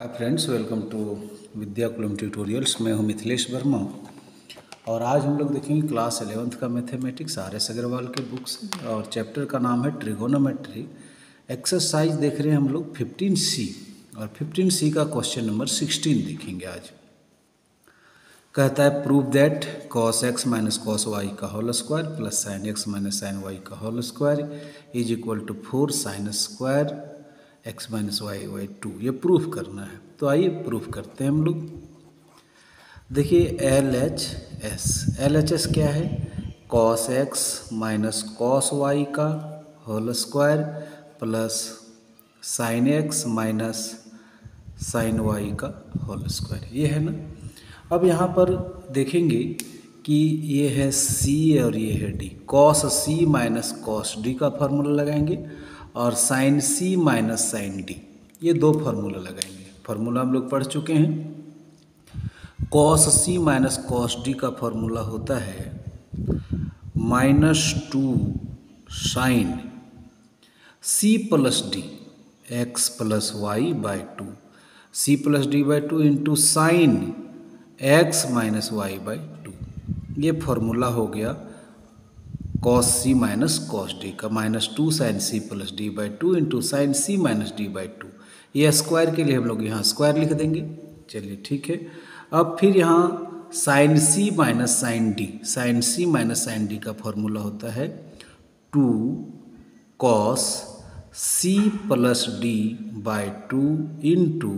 Hi friends welcome to Vidyakulam tutorials मैं हूँ मिथिलेश वर्मा। और आज हम लोग देखेंगे क्लास एलेवंथ का मैथमेटिक्स आर एस अग्रवाल के बुक से और चैप्टर का नाम है ट्रिगोनोमेट्री एक्सरसाइज देख रहे हैं हम लोग फिफ्टीन सी और फिफ्टीन सी का क्वेश्चन नंबर सिक्सटीन देखेंगे आज। कहता है prove that cos x minus cos y का whole square plus sine x minus sine y का whole square is equal to four sine square x minus y y two, ये proof करना है। तो आइए प्रूफ करते हैं हम लोग। देखिए L H S L H S क्या है? Cos x minus cos y का whole square plus sine x minus sine y का होल स्क्वायर। ये है ना? अब यहाँ पर देखेंगे कि ये है सी और ये है D. Cos C minus cos D का फार्मूला लगाएँगे। और sine C minus sine D ये दो फार्मूला लगाएँगे। फार्मूला हम लोग पढ़ चुके हैं। Cos C minus cos D का फार्मूला होता है minus two sine C plus D x plus y by two C plus D by two into sine x minus y by two ये फार्मूला हो गया। Cos C minus cos D का minus two sine C plus D by two into sine C minus D by two ये square के लिए हम लोग यहाँ स्क्वायर लिख देंगे। चलिए ठीक है। अब फिर यहाँ sine C minus sine D sine C minus sine D का फॉर्मूला होता है two cos C plus D by two into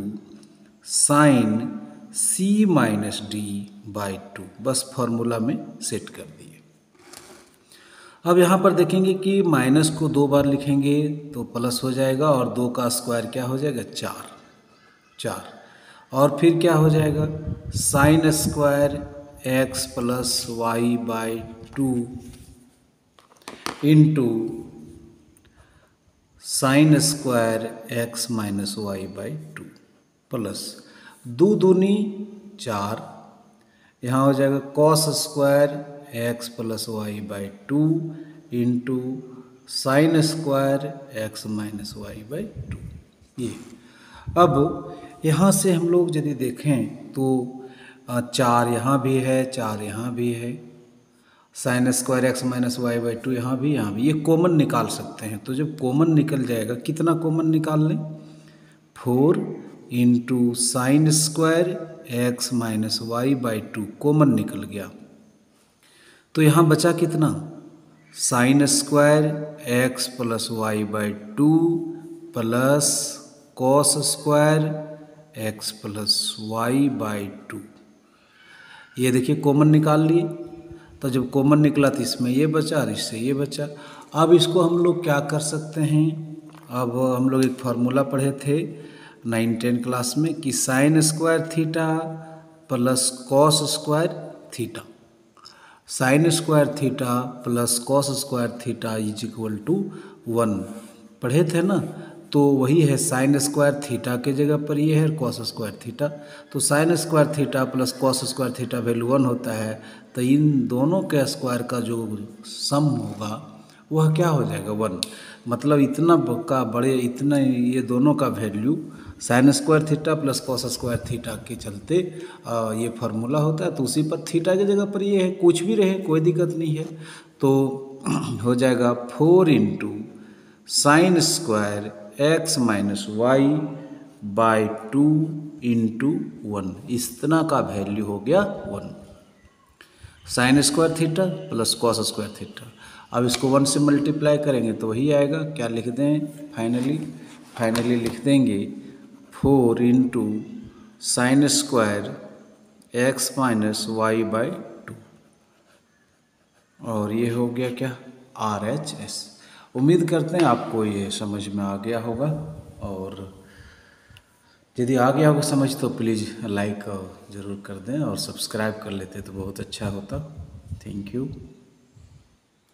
sine C minus D by two बस फॉर्मूला में सेट कर दिए अब यहाँ पर देखेंगे कि माइनस को दो बार लिखेंगे तो प्लस हो जाएगा और दो का स्क्वायर क्या हो जाएगा? चार। चार। और फिर क्या हो जाएगा? Sine square x plus y by two into sine square x minus y by two plus दो दूनी चार। यहाँ हो जाएगा cos square x plus y by two into sine square x minus y by two ये। अब यहाँ से हम लोग यदि देखें तो चार यहाँ भी है, चार यहाँ भी है। Sine square x minus y by two यहाँ भी यहाँ भी। ये कॉमन निकाल सकते हैं। तो जब कॉमन निकल जाएगा, कितना कॉमन निकाल लें? Four into sine square x minus y by two common निकल गया। तो यहाँ बचा कितना? Sine square x plus y by two plus cos square x plus y by two. ये देखिए कॉमन निकाल लिए। तो जब कॉमन निकला तो इसमें ये बचा और इससे ये बचा। अब इसको हम लोग क्या कर सकते हैं? अब हम लोग एक फार्मूला पढ़े थे नाइन टेन क्लास में कि sine square theta plus cos square theta. Sine square theta plus cos square theta is equal to one पढ़े थे ना? तो वही है साइन स्क्वायर थीटा के जगह पर ये है कॉस स्क्वायर थीटा तो sine square theta plus cos square theta value one होता है तो इन दोनों के स्क्वायर का जो सम होगा, वह क्या हो जाएगा? वन मतलब इतना का बड़े, इतना ये दोनों का value sine square theta plus cos square theta के चलते आ, ये फार्मूला होता है तो उसी पर थीटा की जगह पर ये है कुछ भी रहे कोई दिक्कत नहीं है। तो हो जाएगा four into sine square x minus y by two into one इतना का वैल्यू हो गया one sine square theta plus cos square theta अब इसको वन से मल्टीप्लाई करेंगे तो वही आएगा। क्या लिख दें? फाइनली फाइनली लिख देंगे। Four into sine square x minus y by two. और ये हो गया क्या? R H S. उम्मीद करते हैं आपको ये समझ में आ गया होगा। और यदि आ गया होगा समझ तो प्लीज़ लाइक ज़रूर कर दें और सब्सक्राइब कर लेते तो बहुत अच्छा होता। Thank you.